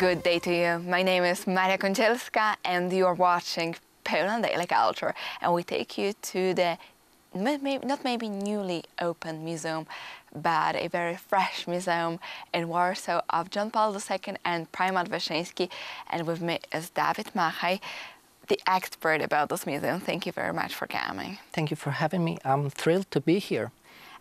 Good day to you. My name is Maria Kądzielska and you're watching Poland Daily Culture and we take you to the not maybe newly opened museum but a very fresh museum in Warsaw of John Paul II and Primate Wyszyński and with me is Dawid Machaj, the expert about this museum. Thank you very much for coming. Thank you for having me. I'm thrilled to be here.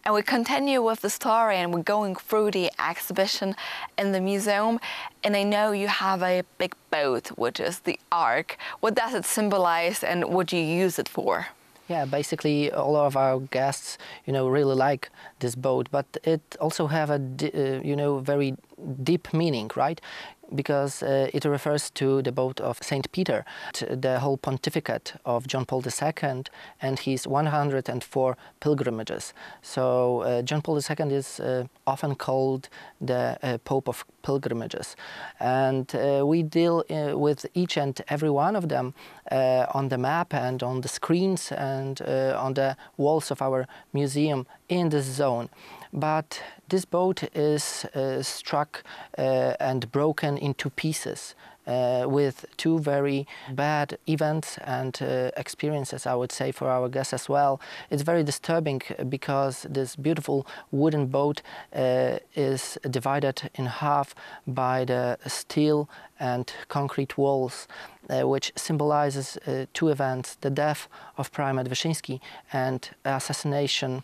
And we continue with the story and we're going through the exhibition in the museum. And I know you have a big boat, which is the Ark. What does it symbolize and what do you use it for? Yeah, basically all of our guests, you know, really like this boat, but it also have a, uh, you know, very deep meaning, right? Because uh, it refers to the boat of St. Peter, the whole pontificate of John Paul II and his 104 pilgrimages. So uh, John Paul II is uh, often called the uh, Pope of pilgrimages. And uh, we deal uh, with each and every one of them on the map and on the screens and on the walls of our museum in this zone but this boat is uh, struck uh, and broken into pieces uh, with two very bad events and uh, experiences, I would say, for our guests as well. It's very disturbing because this beautiful wooden boat uh, is divided in half by the steel and concrete walls, uh, which symbolizes two events, the death of Primate Wyszyński and assassination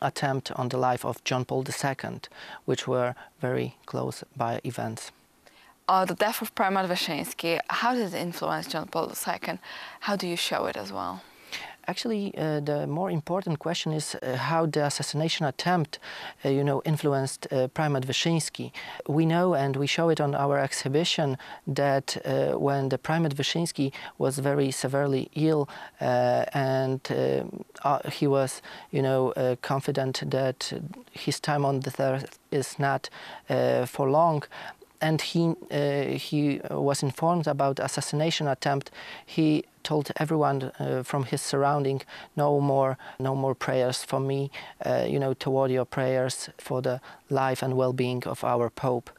attempt on the life of John Paul II, which were very close by events. Uh, the death of Primate Wyszyński, how did it influence John Paul II? How do you show it as well? Actually, uh, the more important question is uh, how the assassination attempt, uh, you know, influenced uh, Primate Wyszyński. We know, and we show it on our exhibition, that uh, when the Primate Wyszyński was very severely ill uh, and uh, he was, you know, confident that his time on the earth is not for long, and he uh, he was informed about assassination attempt. He told everyone uh, from his surrounding, no more, no more prayers for me. Uh, you know, toward your prayers for the life and well-being of our Pope.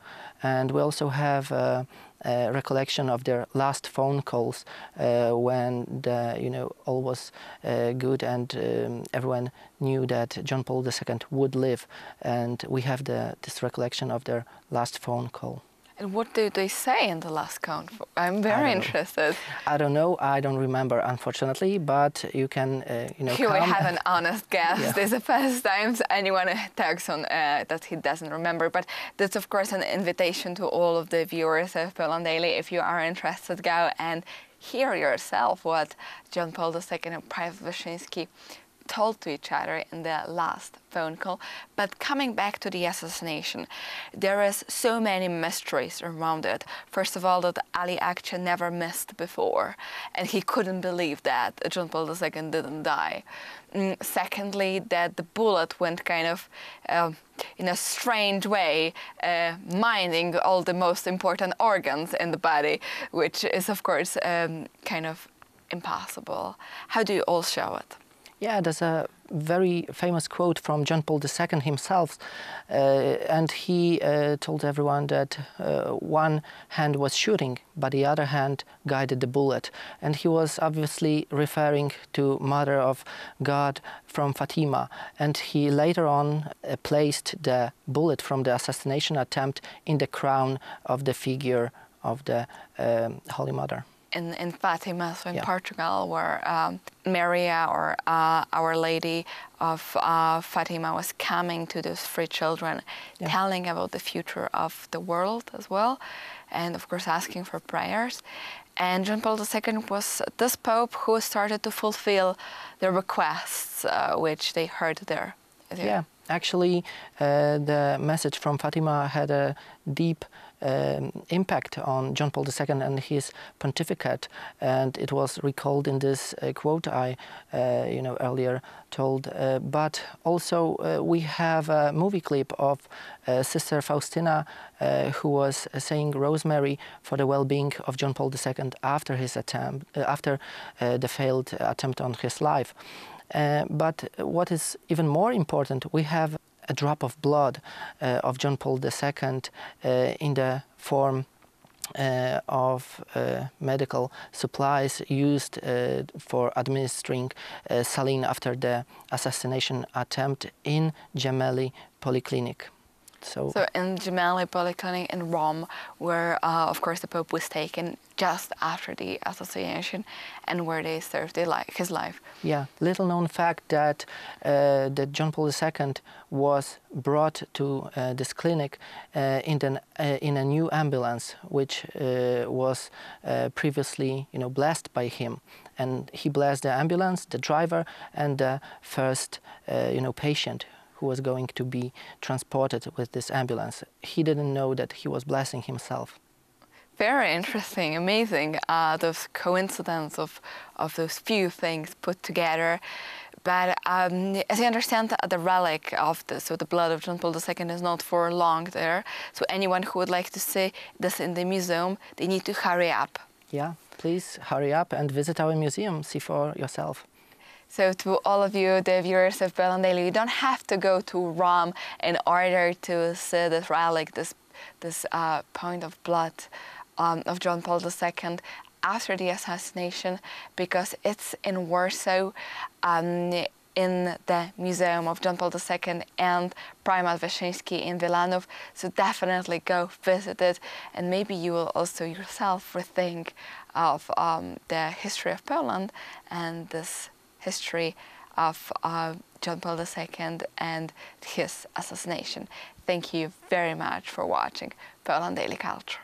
And we also have. Uh, a recollection of their last phone calls uh, when the, you know all was uh, good and um, everyone knew that John Paul II would live and we have the, this recollection of their last phone call. And what did they say in the last count? I'm very interested. Know. I don't know. I don't remember, unfortunately. But you can, uh, you know. Here we have an honest guess. yeah. This is the first time anyone talks on uh, that he doesn't remember. But that's of course an invitation to all of the viewers of Poland Daily. If you are interested, go and hear yourself what John Paul II and Primate Wyszyński told to each other in the last phone call. But coming back to the assassination, there is so many mysteries around it. First of all, that Ali Ağca never missed before, and he couldn't believe that John Paul II didn't die. Mm, secondly, that the bullet went kind of uh, in a strange way, uh, mining all the most important organs in the body, which is, of course, um, kind of impossible. How do you all show it? Yeah, there's a very famous quote from John Paul II himself, uh, and he uh, told everyone that uh, one hand was shooting, but the other hand guided the bullet. And he was obviously referring to Mother of God from Fatima. And he later on uh, placed the bullet from the assassination attempt in the crown of the figure of the um, Holy Mother in, in Fatima, so in yeah. Portugal, where um, Maria or uh, Our Lady of uh, Fatima was coming to those three children, yeah. telling about the future of the world as well, and of course asking for prayers. And John Paul II was this pope who started to fulfill the requests uh, which they heard there. Yeah, actually, uh, the message from Fatima had a deep um, impact on John Paul II and his pontificate, and it was recalled in this uh, quote I, uh, you know, earlier told. Uh, but also uh, we have a movie clip of uh, Sister Faustina, uh, who was saying Rosary for the well-being of John Paul II after his attempt, after the failed attempt on his life. but what is even more important, we have a drop of blood uh, of John Paul II uh, in the form uh, of uh, medical supplies used uh, for administering uh, saline after the assassination attempt in Gemelli Polyclinic. So, so in Gemelli Polyclinic in Rome, where uh, of course the Pope was taken just after the assassination, and where they served li- his life. Yeah, little known fact that uh, that John Paul II was brought to uh, this clinic uh, in an uh, in a new ambulance, which uh, was previously you know blessed by him, and he blessed the ambulance, the driver, and the first you know patient who was going to be transported with this ambulance. He didn't know that he was blessing himself. Very interesting, amazing. Uh, those coincidence of, of those few things put together. But um, as I understand, the relic of the so the blood of John Paul II is not for long there. So anyone who would like to see this in the museum, they need to hurry up. Yeah, please hurry up and visit our museum, see for yourself. So to all of you, the viewers of Poland Daily, you don't have to go to Rome in order to see this relic, this, this uh, point of blood um, of John Paul II after the assassination, because it's in Warsaw, um, in the Museum of John Paul II and Primate Wyszyński in Wilanów. So definitely go visit it, and maybe you will also yourself rethink of um, the history of Poland and this history of uh, John Paul II and his assassination. Thank you very much for watching Poland Daily Culture.